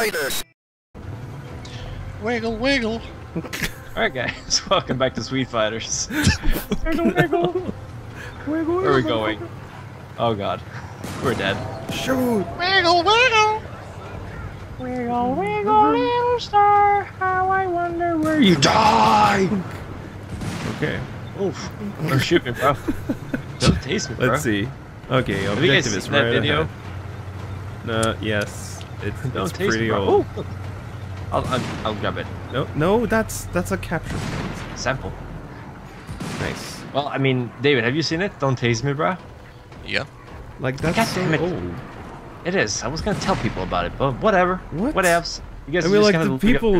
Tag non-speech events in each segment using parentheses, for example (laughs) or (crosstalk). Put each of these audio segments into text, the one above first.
fighters. Wiggle, wiggle. (laughs) Alright guys, (laughs) welcome back to Swede Fighters. (laughs) Wiggle, wiggle. Wiggle, Where are we going? Oh god. We're dead. Shoot! Wiggle, wiggle. Wiggle, wiggle, mm-hmm. little star, how I wonder where you Die! Okay, Oof. Don't shoot me, bro. Don't taste me, bro. let's see. Okay, Have you guys objective is seen that video? ahead. No, yes. It's, Don't it's pretty me, bro. old. Ooh. I'll, I'll, I'll grab it. No, no, that's that's a capture. Sample. Nice. Well, I mean, David, have you seen it? Don't taste me, bro. Yeah. Like that's God so it. old. It is. I was gonna tell people about it, but whatever. What? Whatevs. You guys I mean, like the look it up people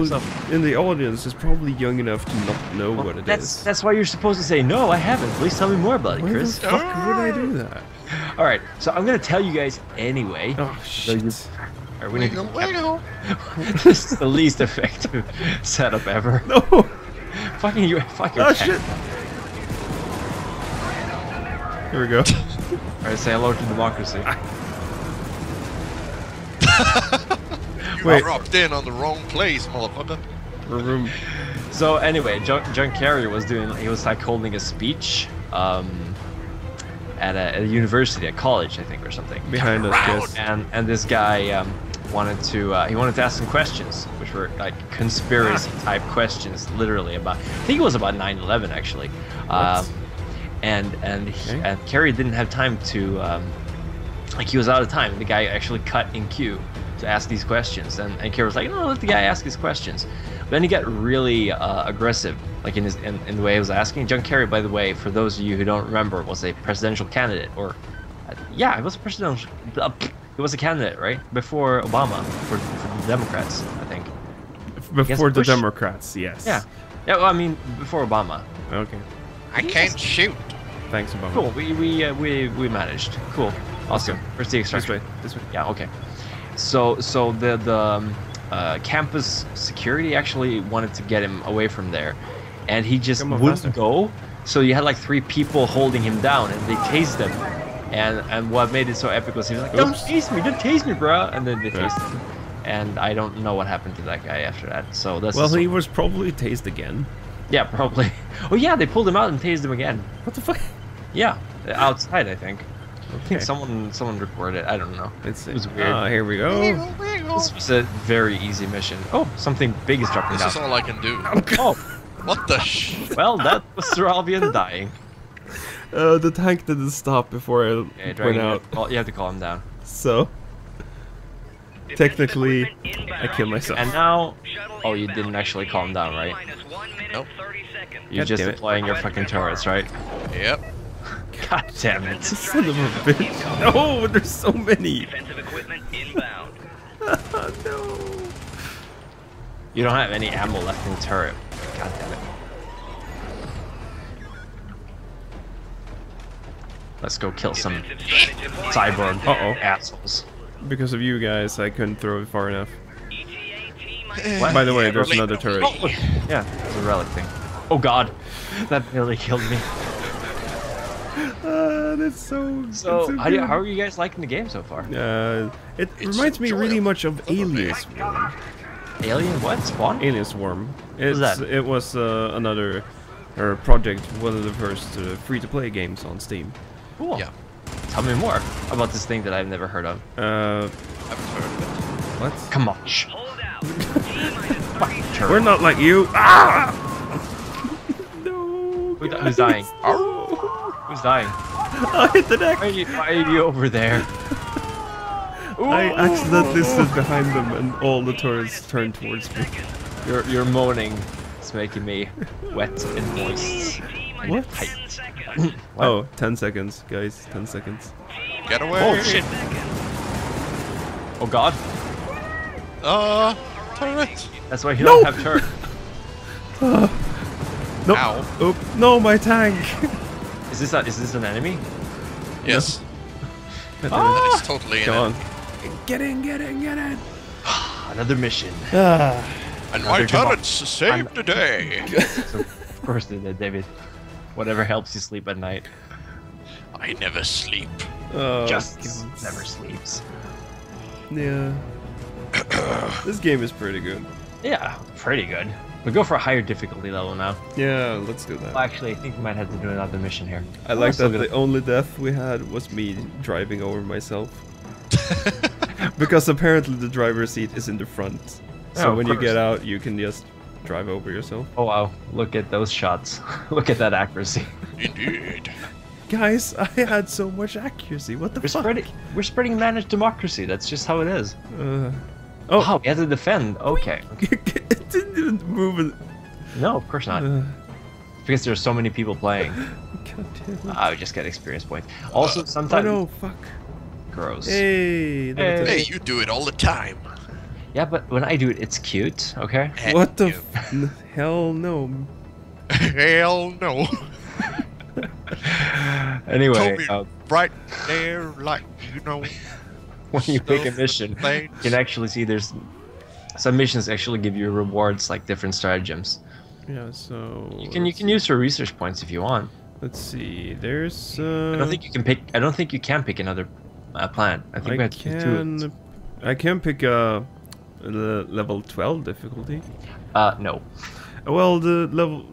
in the audience is probably young enough to not know Well, what it is. that's that's why you're supposed to say no. I haven't. Please tell me more about it, Why the Chris. fuck would I do that? (laughs) All right, so I'm gonna tell you guys anyway. Oh So shit! All right, we need to- wiggle. (laughs) this is the least effective (laughs) setup ever. No! Fucking you, fuck your Oh shit! Here we go. (laughs) All right, say hello to democracy. Wait. Dropped in on the wrong place, motherfucker. Room. So anyway, John, John Kerry was doing. He was like holding a speech um, at, a, at a university, a college, I think, or something. Behind us, yes. and and this guy um, wanted to uh, he wanted to ask some questions which were like conspiracy type questions literally about I think it was about 9/11 actually. Um, and and he, Okay. and Kerry didn't have time to um, like he was out of time. The guy actually cut in queue to ask these questions. And, and Kerry was like no let the guy ask his questions. But then he got really uh, aggressive like in his in, in the way he was asking. John Kerry by the way for those of you who don't remember was a presidential candidate or uh, yeah, it was a presidential. He was a candidate, right? Before Obama, for, for the Democrats, I think. Before the Bush. Democrats, yes. Yeah. Yeah, well, I mean, before Obama. Okay. I can't shoot. Thanks, Obama. Cool. We we uh, we we managed. Cool. Awesome. Where's the This way. This way. Yeah. Okay. So so the the um, uh, campus security actually wanted to get him away from there, and he just wouldn't faster. go. So you had like three people holding him down, and they tased him. And and what made it so epic was he was like, "Don't Oops. tase me, don't tase me, bro!" And then they Yeah. tased him. And I don't know what happened to that guy after that. So that's Well, he was probably tased again. yeah, probably. (laughs) Oh yeah, they pulled him out and tased him again. What the fuck? Yeah, outside I think. I think Okay. someone someone recorded. it. I don't know. It's It was weird. Ah, here we go. Wiggle, wiggle. This was a very easy mission. Oh, something big is dropping This is all I can do. Oh, (laughs) What the sh? well, that was Sir Albion dying. Uh, the tank didn't stop before I Okay, went out, have to call- you have to calm down. so technically I killed myself. And now, oh, you didn't actually calm down, right? Nope. You're God just deploying your fucking turrets, right? Yep. (laughs) God damn it. (laughs) Son of a bitch! (laughs) No, there's so many. Defensive equipment inbound. no. You don't have any ammo left in the turret. God damn it. Let's go kill some Defensive cyborg Uh-oh. assholes. Because of you guys, I couldn't throw it far enough. What? By the way, there's another turret. Oh. Yeah, it's a relic thing. Oh god. That nearly killed me. Ah, that's so. So, so how, do you, good. how are you guys liking the game so far? Uh, it It's reminds me really much of Alien Swarm. Alien what? Spawn? Alien Swarm. It's, was that? It was uh, another uh, project, one of the first uh, free-to-play games on Steam. Cool. Yeah. Tell me more about this thing that I've never heard of. Uh, I've heard of it. what? Come on. Shh. Hold (laughs) out. We're not like you. Ah! no. Who, guys, who's dying? no. Who's dying? I hit the Why are you, why are you over there? I accidentally stood behind them, and all the turrets turned towards me. You're, you're moaning. It's making me wet and moist. And What? tight. What? (clears throat) Oh, 10 seconds, guys. 10 seconds. Get away. Oh shit. Oh god. Uh, turret. That's why you No! don't have turret. (laughs) No. Ow. Oh, no, my tank. (laughs) Is this a, is this an enemy? Yes. God damn it. That is totally Come an on. Get in, get in, get in. (sighs) Another mission. Ah. And my Another come on. turrets saved the day. So, of course they did, David. Whatever helps you sleep at night. I never sleep. Oh, Just God. never sleeps. Yeah. (coughs) This game is pretty good. Yeah, pretty good. We go for a higher difficulty level now. Yeah, let's do that. Well, actually, I think we might have to do another mission here. I like that gonna- the only death we had was me driving over myself. (laughs) because apparently the driver's seat is in the front. So oh, of when you get out, you can just drive over yourself. Oh wow, look at those shots. (laughs) look at that accuracy. Indeed. Guys, (laughs) I had so much accuracy. What the We're fuck? spreading, we're spreading managed democracy. That's just how it is. Uh, oh, Oh, we have to defend. Okay. (laughs) it didn't even move. No, of course not. Uh, Because there's so many people playing. God damn it. I would just get experience points. Also, sometimes. Oh sometimes no, fuck. gross. Hey, that's Hey, you do it all the time. Yeah, but when I do it, it's cute. Okay. What the you. hell no. (laughs) Hell no. (laughs) Anyway, Told uh, right there, like you know. (laughs) when you pick a mission, you can actually see there's some missions actually give you rewards like different stratagems. Yeah, so You can you let's can use your research points if you want. Let's see. There's. Uh, I don't think you can pick. I don't think you can pick another uh, plan. I think we I have to do two. can. I can pick a, le- level 12 difficulty. Uh, no. Well, the level.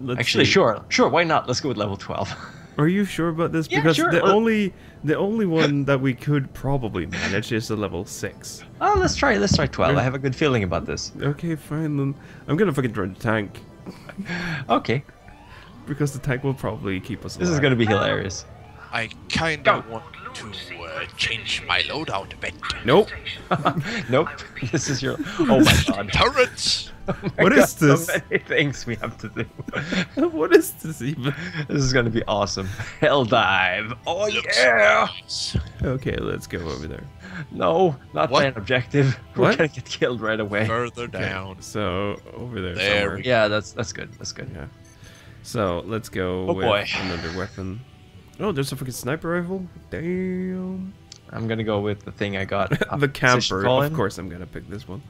Let's Actually, see. sure, sure. Why not? Let's go with level twelve. (laughs) Are you sure about this? Yeah, because sure, the let- only the only (laughs) one that we could probably manage is a level six. oh, let's try. Let's try twelve. I have a good feeling about this. Okay, fine then. I'm gonna fucking drive the tank (laughs) Okay, because the tank will probably keep us. this is gonna be hilarious. I kinda want to uh, change my loadout a bit. Nope. (laughs) nope. (laughs) This is your. Oh my (laughs) god. Turrets. What is So this? many things we have to do. what is this even? This is gonna be awesome. Hell dive. Oh Looks yeah. nice. Okay, let's go over there. No, not What? by an objective. We're What? gonna get killed right away. Further Okay, down. So over there. There somewhere. we Yeah, that's that's good. That's good. Yeah. So let's go Oh, with boy. another weapon. Oh, there's a fucking sniper rifle. Damn. I'm gonna go with the thing I got. (laughs) the camper. Of course, I'm gonna pick this one.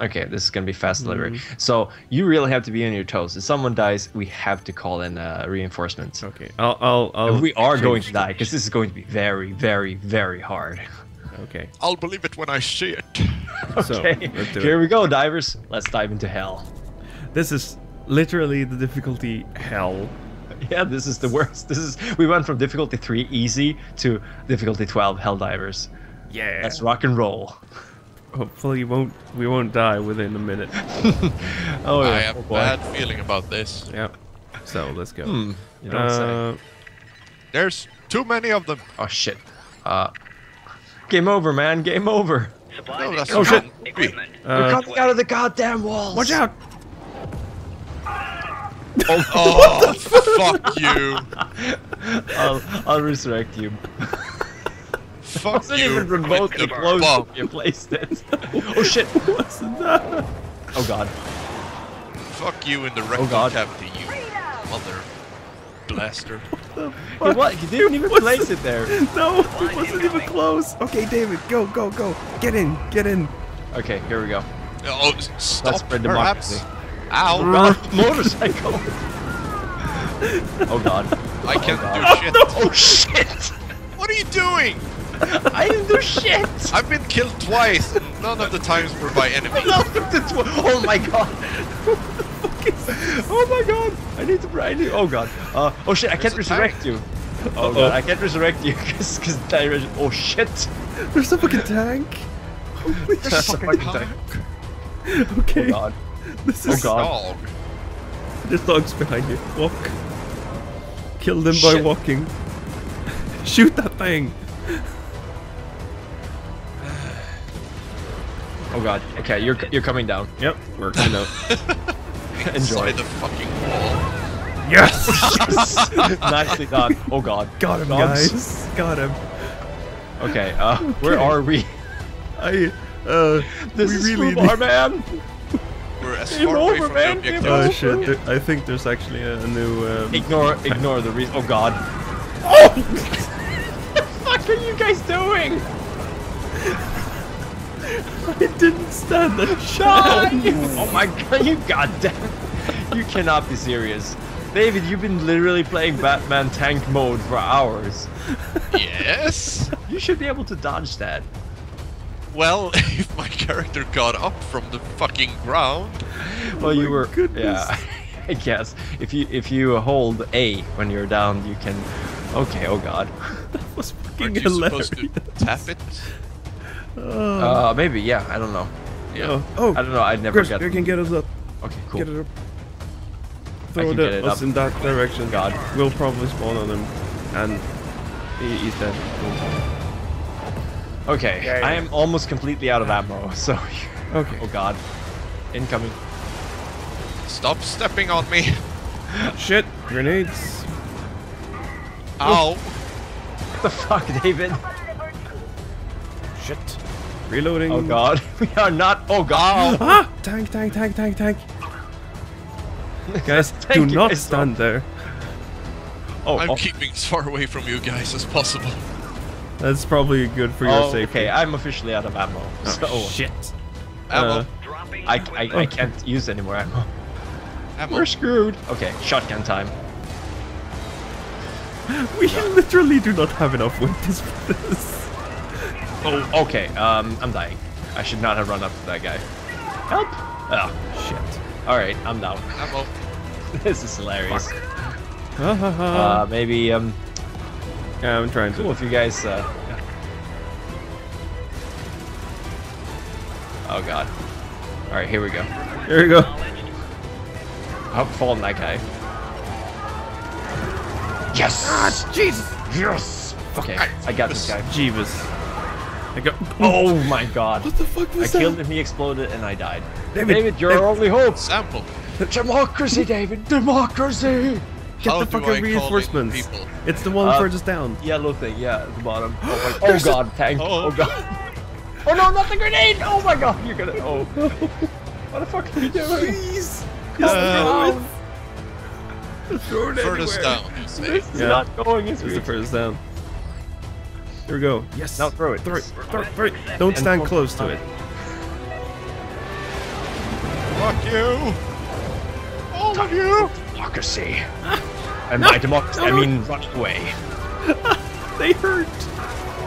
Okay, this is gonna be fast delivery. Mm-hmm. So you really have to be on your toes. If someone dies, we have to call in uh, reinforcements. Okay, I'll. I'll. I'll we are going to die because this is going to be very, very, very hard. Okay. I'll believe it when I see it. (laughs) So Okay, let's here it. we go, divers. Let's dive into hell. This is literally the difficulty hell. (laughs) Yeah, this is the worst. This is we went from difficulty three easy to difficulty twelve hell divers. Yeah. Let's rock and roll. Hopefully, won't we won't die within a minute. (laughs) Oh yeah. I have oh, a bad feeling about this. yeah. So let's go. Hmm, you don't say. Uh, There's too many of them. Oh shit. Uh, game over, man. Game over. Supplies No, that's. Oh, shit. Equipment. We're uh, coming out of the goddamn walls. watch out! Oh, fuck you. (laughs) I'll, I'll resurrect you. Fuck wasn't you. even with remotely close bomb. to you placed it. (laughs) oh shit. What's that? Oh god. Fuck you in the oh, rectal God. cavity, you mother blaster. He, what? he didn't even What's place it there. (laughs) No, it wasn't even close. Okay, David, go, go, go. Get in, get in. Okay, here we go. Oh, s- stop. spread perhaps. democracy. Ow. God, (laughs) motorcycle. oh god. I can't God. do shit. (laughs) Oh shit. What are you doing? I didn't do shit. I've been killed twice, and none of the times were by (laughs) enemies. oh my god. oh my god. I need to. I need. Oh god. Uh, oh shit. I can't There's a resurrect you. Oh Uh-oh. god. I can't resurrect you because because Oh shit. There's a fucking tank. Holy There's a fucking tank. Okay, Oh god. This Oh is. god. Dog. There's dogs behind you. Walk. Kill them by walking. (laughs) Shoot that thing. (sighs) Oh god. Okay, you're you're coming down. Yep, we're coming of. (laughs) Enjoy. The fucking wall. yes! (laughs) Nicely done. Oh god. Got him, Dogs. guys. Got him. Okay. Uh, where are we? I. Uh. This we is really. Fubar, man. We're as Game far away from man. the objective. Oh shit! there- I think there's actually a, a new. Um, Ignore, ignore the reason. Oh god. oh! (laughs) What the fuck are you guys doing? I didn't stand the shot. oh my god, you goddamn. You cannot be serious. David, you've been literally playing Batman tank mode for hours. Yes. You should be able to dodge that. Well, (laughs) if my character got up from the fucking ground, Well, you were. goodness. Yeah, (laughs) I guess if you if you hold A when you're down, you can. Okay. Oh God. (laughs) That was fucking aren't you hilarious. supposed to tap it? Uh, maybe. Yeah. I don't know. Yeah. Oh, oh, I don't know. I never Chris, got. you can get us up. Okay. Cool. Get it up. Throw can the, get it us up. in that direction. God. We'll probably spawn on him, and he, he's dead. Okay. Yeah, yeah. I am almost completely out of ammo. (laughs) So. (laughs) Okay. Oh God. Incoming. Stop stepping on me! (laughs) Shit! Grenades. Ow! What the fuck, David? Shit. Reloading. Oh God. We are not. Oh God. (gasps) Ah! Tank! Tank! Tank! Tank! Tank! Guys, Thank do not guys. stand there. Oh. I'm oh. keeping as far away from you guys as possible. That's probably good for your Oh, safety. okay, I'm officially out of ammo. Oh, so shit. Ammo. Uh, Dropping I, into I, a- I can't use any more ammo. ammo. We're screwed. Okay, shotgun time. (laughs) we literally do not have enough weapons for this. Oh, okay. Um, I'm dying. I should not have run up to that guy. Help! Oh, Shit. all right, I'm down. Ammo. (laughs) this is hilarious. Ha ha ha. Uh, maybe um, yeah, I'm trying cool to. if you guys. Uh... Oh God. All right, here we go. Here we go. I'm falling that guy. Yes! Jesus. Yes! Okay, I got this guy. Jeebus. I go. (laughs) Oh my God! What the fuck I was that? I killed him. He exploded, and I died. David, David, you're David. our only hope. Sample. Democracy, David. Democracy. Get How the do fucking I call in reinforcements. people? It's the one Uh, furthest down. Yellow thing, yeah, at the bottom. Oh, my, (laughs) oh There's a- god, tank. Oh. Oh. god. (laughs) Oh no, not the grenade! Oh my god, you're gonna. Oh. (laughs) what the fuck are you doing? Please. Uh, Throw it Furthest anywhere. down, you. This is Yeah. not going as It's we the furthest down. Here we go. Yes. Now throw it. Throw it. Throw it. Throw it. Don't stand close to it. Fuck you! All of you! Democracy. (laughs) And by democracy, I mean run away. (laughs) They hurt.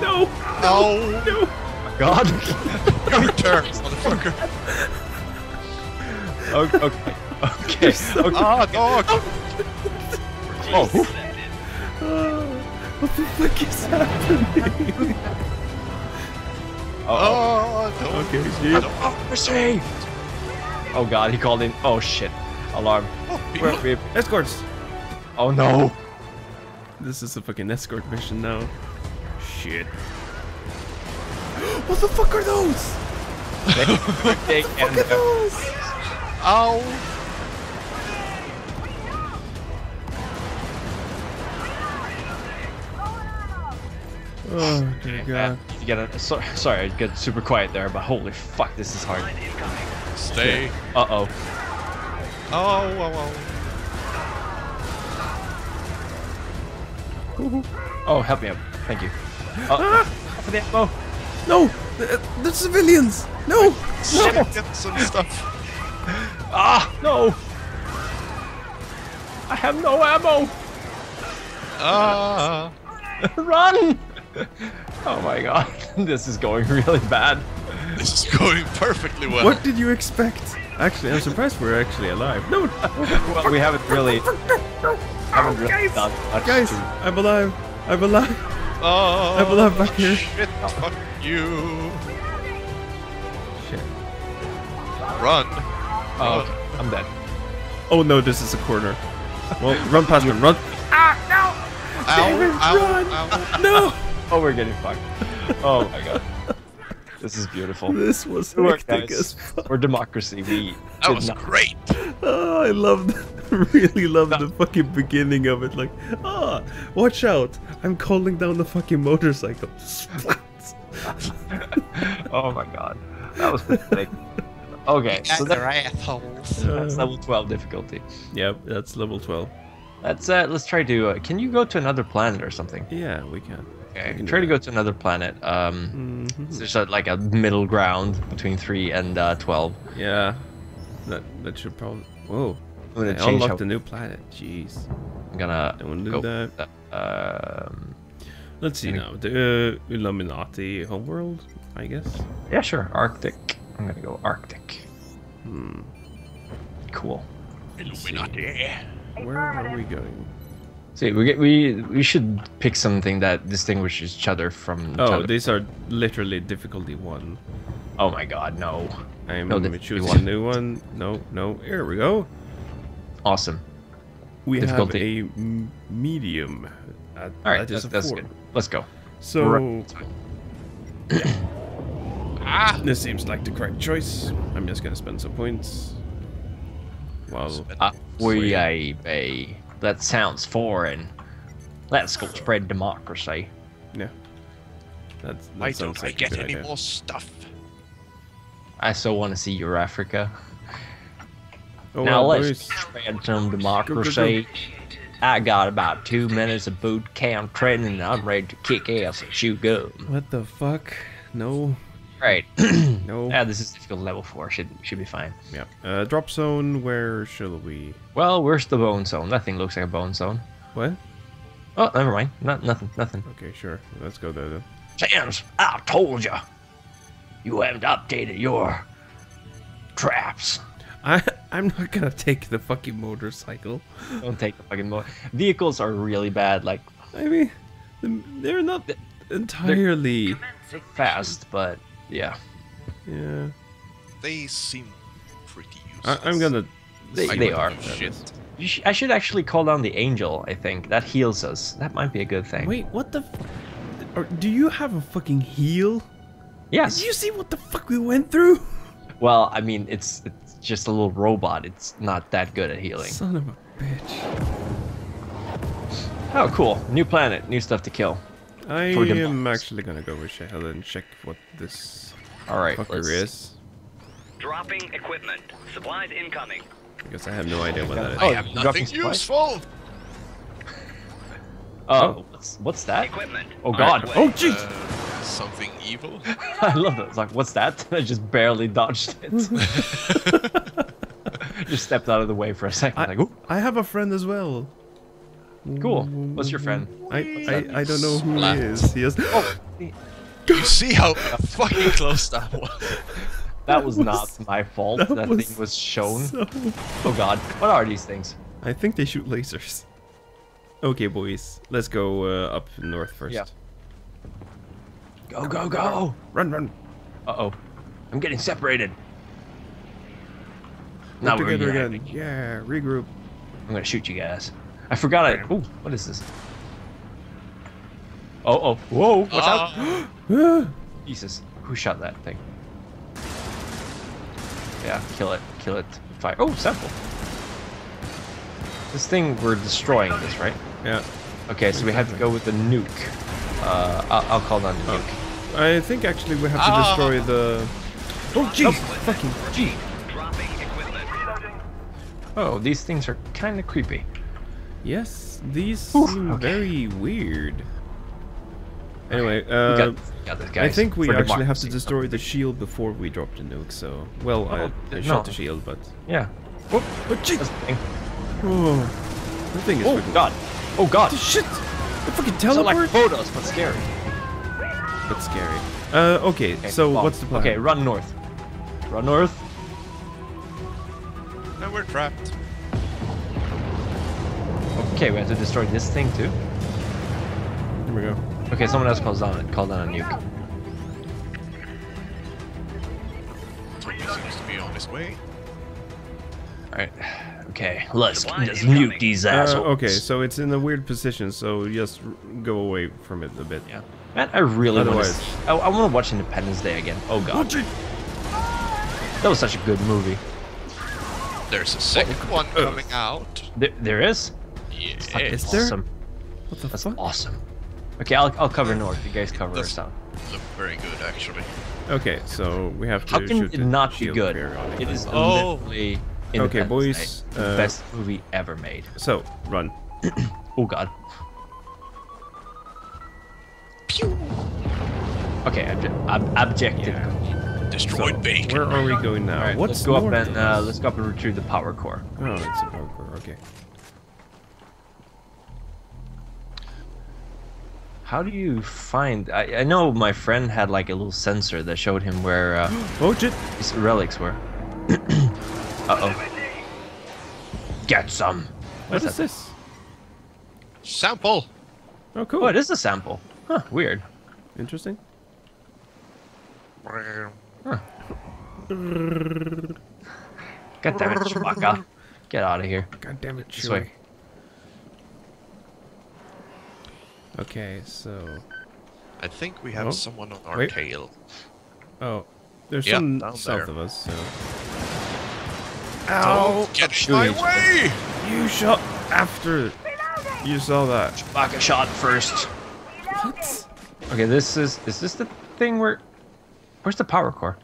No. No! No. God. (laughs) Your turn, motherfucker! okay. Okay. Okay. okay. Ah, dog! Oh, whew. Uh, (sighs) what the fuck is happening? oh. Oh, don't. okay, jeez. Democracy. Oh god, he called in. Oh shit. Alarm. Oh, people. Where, where- Escorts. oh no. This is a fucking escort mission now. Shit. (gasps) what the fuck are those? Big (laughs) and, uh, those? Ow! Oh dear god. You get a, so, sorry, I got super quiet there, but holy fuck, this is hard. Stay. Uh oh. Oh, wow, wow. Oh, help me up. Thank you. Uh, for the ammo. No! The, the civilians! No! Shit, get some stuff. Ah, no. I have no ammo. Ah. (laughs) Run. Oh my god, (laughs) this is going really bad. This is going perfectly well. What did you expect? Actually, I'm surprised we're actually alive. No! (laughs) Well, we haven't really, haven't really done much Guys, to- I'm alive! I'm alive! Oh, I'm alive back here. Shit, fuck you. Shit. Run. Oh, okay. I'm dead. Oh no, this is a corner. Well, run past him, run! Ah, ow, David, ow, run. ow. No! (laughs) Oh, we're getting fucked. Oh my god. This is beautiful. (laughs) This was Good work, hectic guys. as fuck. We're democracy. We That did was not- great. Oh, I loved, (laughs) really loved the fucking beginning of it. Like, ah, watch out! I'm calling down the fucking motorcycle. (laughs) Oh my god. That was pathetic. Okay, so that, assholes. that's level 12 difficulty. Yep, that's level 12. Let's uh, let's try to. Uh, can you go to another planet or something? Yeah, we can. Okay, can do try to go to another planet. Um, Mhm. there's a, like a middle ground between three and uh, twelve. Yeah, that that should probably. Whoa! I'm gonna I unlocked how- a new planet. Jeez. I'm gonna Don't wanna do go. that. Um, Let's see now. The uh, Illuminati homeworld. I guess. Yeah, sure. Arctic. I'm gonna go Arctic. Hmm. Cool. Illuminati. Where are we going? See, we get we we should pick something that distinguishes each other from Oh, other. these are literally difficulty one. Oh my god, no. I'm no, gonna choose one. a new one. No, no. Here we go. Awesome. We Difficulty. have a medium. Uh, All right, that is that's, that's good. Let's go. So Right. Ah! (coughs) this seems like the correct choice. I'm just gonna spend some points. Well, Uh, we a bay. That sounds foreign. Let's go spread democracy. yeah. That's, that Why don't I like a get any idea. more stuff? I still want to see your Africa. Oh, now well, let's boys. spread some democracy. I got about two minutes of boot camp training and I'm ready to kick ass and chew gum. What the fuck? No, Right. (clears throat) no. yeah, this is difficult level four. Should should be fine. Yeah. Uh, drop zone. Where should we? Well, where's the bone zone? That thing looks like a bone zone. What? Oh, never mind. Not nothing. Nothing. Okay, sure. Let's go there then. Sans, I told you. You haven't updated your traps. I I'm not gonna take the fucking motorcycle. Don't take the fucking mo Vehicles are really bad. Like I mean, they're not entirely. fast, but yeah. Yeah. They seem pretty I, useless. I'm gonna. They- they are. Shit. sh- I should actually call down the angel. I think that heals us. That might be a good thing. Wait, what the? F- or, do you have a fucking heal? Yes. Did you see what the fuck we went through? (laughs) Well, I mean, it's it's just a little robot. It's not that good at healing. Son of a bitch. Oh, cool. New planet, new stuff to kill. I For the am box. actually gonna go with Shell and check what this All right, fucker let's- is. Dropping equipment. Supplies incoming. Because I have no idea what that is. Oh, I have nothing dropping supplies? useful. Oh, what's what's that? Equipment. Oh on God! its Oh jeez! Uh, something evil. (laughs) I love that. It's like, what's that? (laughs) I just barely dodged it. (laughs) just stepped out of the way for a second. I, like, I have a friend as well. Cool. What's your friend? I, I, I don't know who Splat. he is. He has. Oh, (gasps) you see how fucking close that was? (laughs) that was was- not (laughs) my fault. that That, was thing was shown. So... Oh God! What are these things? I think they shoot lasers. Okay, boys, let's go uh, up north first. Yeah. Go go go! Run, run. Uh oh, I'm getting separated. Work Now we're together again. Yeah, regroup. I'm gonna shoot you guys. I forgot I. Oh, what is this? Oh oh! Whoa! What's out! Ah, (gasps) Ah, Jesus, who shot that thing? Yeah, kill it, kill it. Fire. Oh, sample. This thing, we're destroying this, right? yeah. Okay, so we have to go with the nuke. Uh, I'll, I'll call down the nuke. I think actually we have to Ah. destroy the. Oh jeez! Fucking. Gee. Oh, these things are kind of creepy. Yes, these Oof, seem okay. very weird. Anyway, We uh, got, got I think we for actually have to destroy the shield before we drop the nuke. So, well, I, Oh, I no. shot the shield, but. Yeah. Oh, oh jeez! That's the thing. Oh, is Oh fucking. god. Oh god. The Shit! The fucking So like photos, but scary. That's scary. Uh, okay. Okay, so well, what's the plan? Okay, run north. Run north. now we're trapped. Okay, we have to destroy this thing too. Here we go. Okay, someone else calls down call down a nuke. Tommy seems to be on his way. Alright. Okay, let's, Supplies let's incoming. nuke these Uh, assholes. okay, so it's in a weird position, so just go away from it a bit. Yeah. Man, I really want Otherwise- to. I, I want to watch Independence Day again. Oh god, that was such a good movie. There's a second one coming out. There, there is. Yeah. Is there? Awesome. What the That's fuck? awesome. Okay, I'll, I'll cover north. You guys cover That's- south. Look very good, actually. Okay, so we have to How can shoot it not be good? It is Oh. literally Okay, Independence boys, Day, uh, best movie ever made. So run. (clears throat) Oh god. Pew! Okay, obje- ob- objective. Destroyed So, bacon. where are we going now? Alright, What's let's go up and of uh, let's go up and retrieve the power core. Oh, it's a power core. Okay. How do you find? I, I know my friend had like a little sensor that showed him where uh, (gasps) Oh shit! his relics were. (clears throat) uh oh. Get some. What What's is that? this? Sample. Oh, cool. Oh, it is a sample. Huh, weird. Interesting. (laughs) God damn it, Chewbacca. Get out of here. God damn it, This way. Okay, so I think we have Oh. someone on our Wait. tail. oh, there's Yeah, some south there. of us. So Don't get shooting my each other. way! you shot after. You saw that. Chewbacca shot first. Okay, this is is this the thing where where's the power core?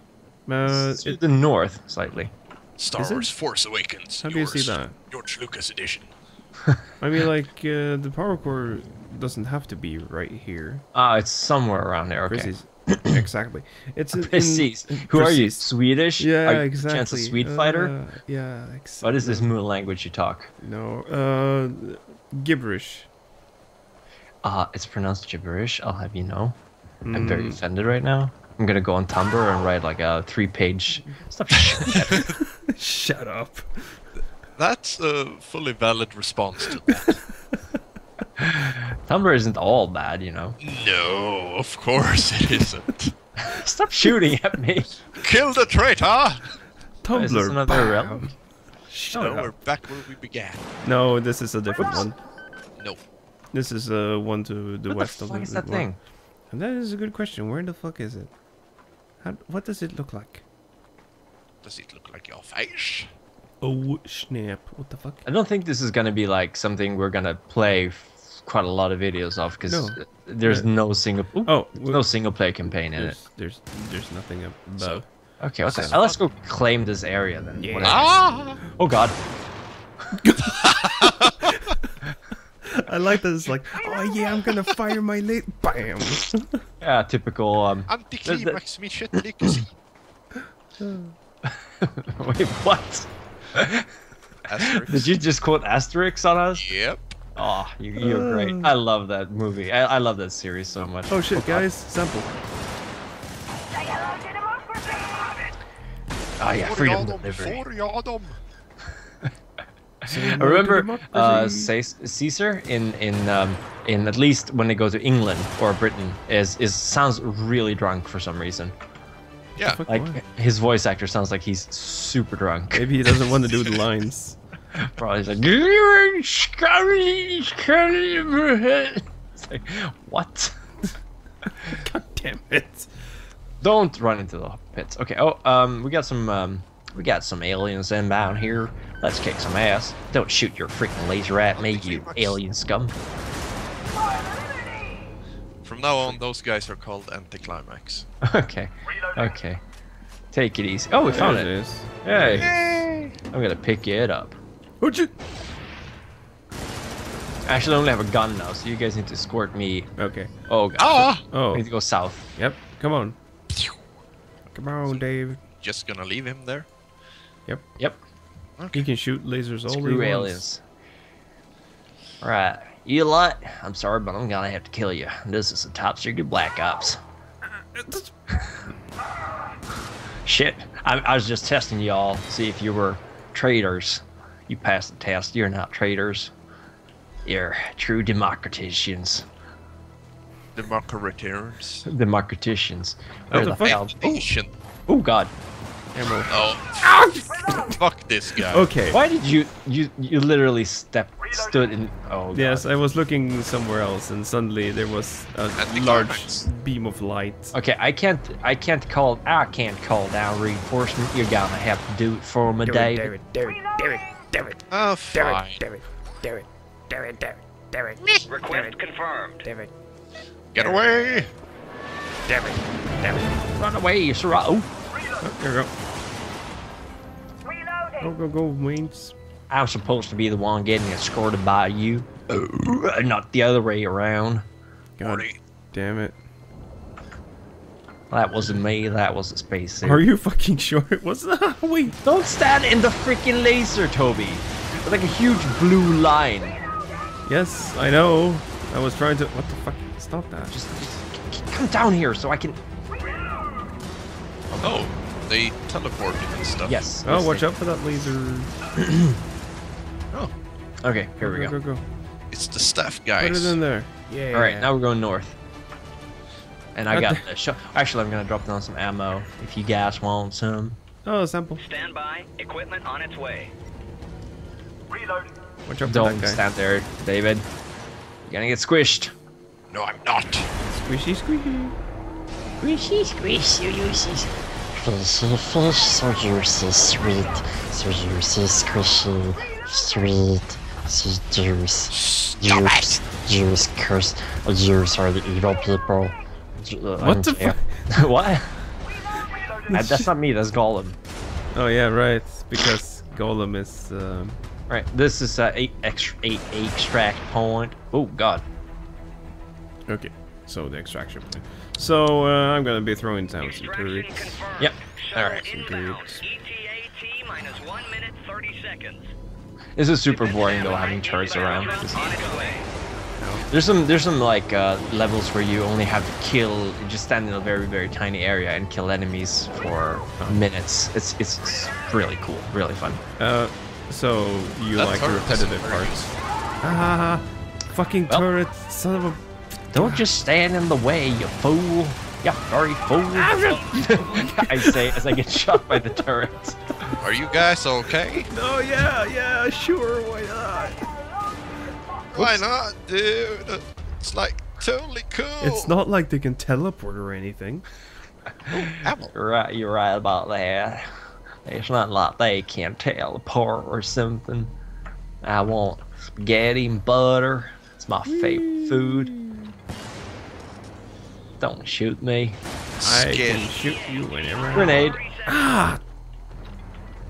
Uh, It's it, the north slightly. Star Is it? Wars Force Awakens. How do you see that? George Lucas edition. (laughs) I mean, like uh, the power core doesn't have to be right here. Ah, it's somewhere around there. Okay. Precis. (coughs) exactly. It's in, in- Precis. Who are you? Swedish? Yeah, are you exactly. Chance a Swede fighter? Uh, yeah, exactly. What is this moon language you talk? No, uh, gibberish. Uh, it's pronounced gibberish. I'll have you know. I'm very Mm. offended right now. I'm gonna go on Tumblr and write like a three-page. Stop. shooting at me. Shut up. That's a fully valid response to that. (laughs) (laughs) Tumblr isn't all bad, you know. no, of course it isn't. (laughs) Stop shooting at me. Kill the traitor! Tumblr. Is this another bam. relic? Shut No, we're back where we began. No, this is a different one. No. This is uh, one to the What west the of fuck the is that well, thing? And that is a good question. Where the fuck is it? How, what does it look like? Does it look like your face? Oh snap! What the fuck? I don't think this is gonna be like something we're gonna play f- quite a lot of videos of because No. there's Yeah. no single. Ooh, Oh, there's no single player campaign in it. there's, there's there's nothing up above. So- Okay, okay. So- let's go claim this area then. Yeah. Ah! Oh god. (laughs) I like that. It's like, oh yeah, I'm gonna fire my late. Bam. (laughs) Yeah, typical. Um. Antiklimax med köttlyckelse. (laughs) Wait, what? Asterisk. Did you just quote Asterix on us? Yep. Oh, you, you're great. I love that movie. I, I love that series so much. Oh shit, guys! Sample. Oh yeah, freedom delivery. (laughs) I remember uh, Caesar in in um, in at least when they go to England or Britain is is sounds really drunk for some reason. Yeah. Like his voice actor sounds like he's super drunk. Maybe he doesn't want to do the (laughs) lines. Probably he's like, "You're scary, scary." It's like, what? (laughs) God damn it! Don't run into the pits. Okay. Oh, um, we got some um, we got some aliens inbound here. Let's kick some ass. Don't shoot your freaking laser at me, you alien scum. From now on, those guys are called Anticlimax. (laughs) okay. Okay. Take it easy. Oh, we found There it. is. Hey. I'm gonna pick it up. Shit! Actually, I only have a gun now, so you guys need to escort me. Okay. Oh god. Ah! Oh. I need to go south. Yep. Come on. Come on, Dave. Just gonna leave him there. Yep. Yep. He can shoot lasers all he Screw wants. aliens. Alright. You lot, I'm sorry, but I'm gonna have to kill you. This is the top secret Black Ops. (laughs) Shit. I, I was just testing y'all, see if you were traitors. You passed the test. You're not traitors. You're true democraticians. Democraticians. Democraticians. What Where the the fuck? hell? Nation. Oh god. Ammo. Oh. (laughs) Fuck this guy. Okay. Why did you you you literally step stood in oh god. Yes, I was looking somewhere else, and suddenly there was a Anticlimax. large beam of light. Okay, I can't I can't call I can't call down reinforcement. You're gonna have to do it for me, David. Ah, fine. Request confirmed. Get away! Run away, you sir. Oh, Oh, there we go. Go, go, go, Waynes. I'm supposed to be the one getting escorted by you, uh, not the other way around. God Morty. damn it. That wasn't me. That was the space suit. Are you fucking sure it was that? (laughs) Wait. Don't stand in the freaking laser, Toby. With like a huge blue line. Yes, I know. I was trying to. What the fuck? Stop that. Just, just come down here so I can. Oh, they teleported and stuff. Yes. Oh, yes, watch out for that laser. (clears throat) Oh, Okay, here we go. go. Go, go. it's the staff Put guys. it in there. Yeah. All right, now we're going north. And I got the- the show. Actually, I'm gonna drop down some ammo if you guys want some. Oh, sample. Stand by. Equipment on its way. Watch out Don't that guy. stand there, David. You're gonna get squished. No, I'm not. Squishy, squishy. Squishy, squishy, juicy. Fishy fish, so juicy, sweet. So juicy, squishy, sweet. So juice. Juice. Juice, curse. Juice are the evil people. Ju- uh, What the yeah. fuck? (laughs) what? Uh, that's not me. That's Gollum. Oh yeah, right. Because Gollum is. Um... Right. This is uh, eight extra eight extract point. Oh God. Okay. So the extraction point. So uh, I'm gonna be throwing down some Extraction turrets. confirmed. Yep. All right. Some turrets. ETA T minus 1 minute 30 seconds. This is super boring though, having turrets around. On its way. There's some there's some like uh, levels where you only have to kill, just stand in a very very tiny area and kill enemies for minutes. It's it's, it's really cool, really fun. Uh, so you That like the repetitive work. parts? Ah, fucking Well- turret, son of a. Don't just stand in the way, you fool. You very fool. (laughs) I say as I get shot by the turret. Are you guys okay? No, yeah, yeah, sure, why not? Why not, dude? It's like totally cool. It's not like they can teleport or anything. Apple. Right, you're right about that. It's not like they can teleport or something. I want spaghetti and butter. It's my favorite food. Don't shoot me. I Skin. can shoot you whenever. Grenade. Ah!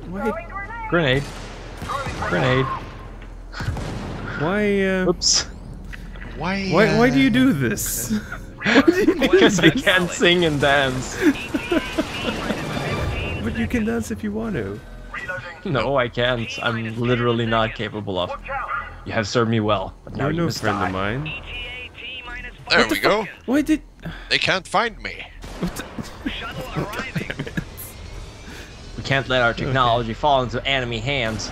Why? Grenade. Grenade. Why? Uh, Oops. Why? why? Why do you uh, (laughs) do this? why do Because I can't sing and dance. But you can dance if you want to. No, I can't. I'm literally not capable of. You have served me well, but now You're you no must friend die. of mine. ETA T minus There 5 we go. Why did? They can't find me. Shuttle arriving. (laughs) We can't let our technology fall into enemy hands.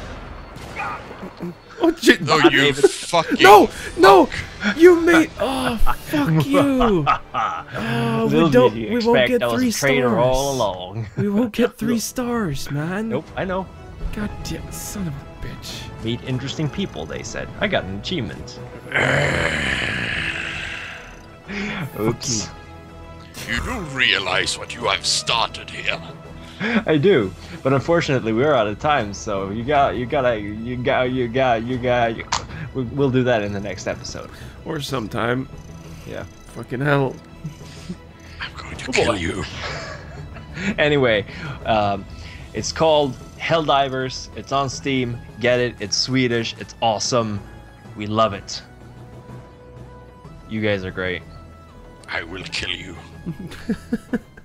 Oh shit! Oh, no, God, you David. fucking. No, no, you made. Oh, fuck you! (laughs) Oh, we don't. you We won't get three stars. all along. We won't get (laughs) three stars, man. Nope, I know. God damn, son of a bitch. Meet interesting people, they said. I got an achievement. (sighs) Oops. You do realize what you have started here. (laughs) I do, but unfortunately we're out of time. So you got, you gotta, you got, you got, you got. You, we- we'll do that in the next episode. Or sometime. Yeah. Fucking hell. I'm going to kill you. (laughs) Anyway, um, it's called Helldivers. It's on Steam. Get it. It's Swedish. It's awesome. We love it. You guys are great. I will kill you. (laughs)